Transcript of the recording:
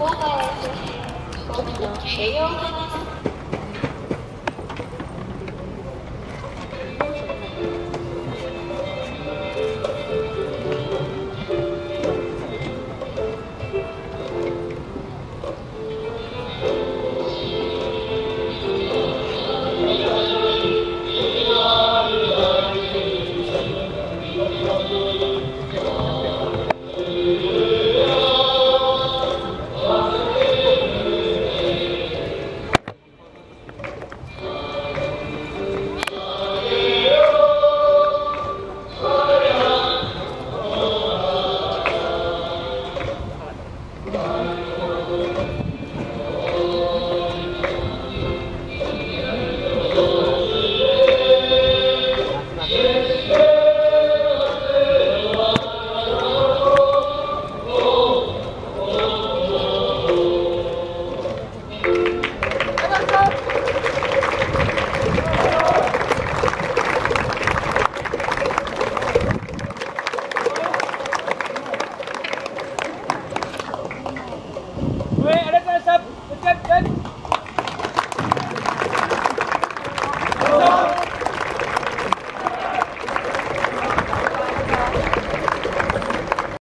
Four layers Depp, Depp, Depp.